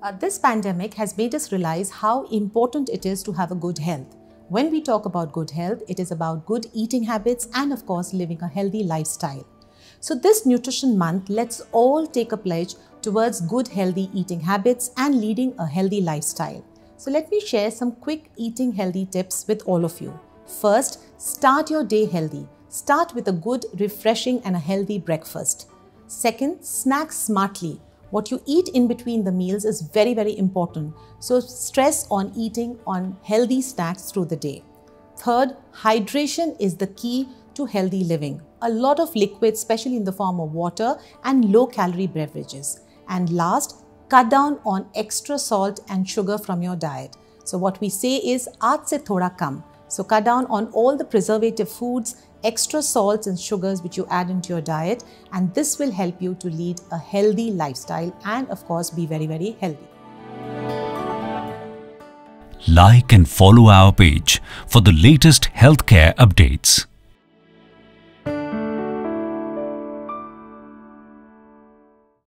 Uh, this pandemic has made us realize how important it is to have a good health. When we talk about good health, it is about good eating habits and, of course, living a healthy lifestyle. So, this Nutrition Month, let's all take a pledge towards good, healthy eating habits and leading a healthy lifestyle. So, let me share some quick eating healthy tips with all of you. First, start your day healthy. Start with a good, refreshing, and a healthy breakfast. Second, snack smartly. What you eat in between the meals is very, very important. So, stress on eating on healthy snacks through the day. Third, hydration is the key to healthy living. A lot of liquids, especially in the form of water and low calorie beverages. And last, cut down on extra salt and sugar from your diet. So, what we say is, aaj se thoda kam. So, cut down on all the preservative foods extra salts and sugars which you add into your diet and this will help you to lead a healthy lifestyle and of course be very very healthy. Like and follow our page for the latest healthcare updates.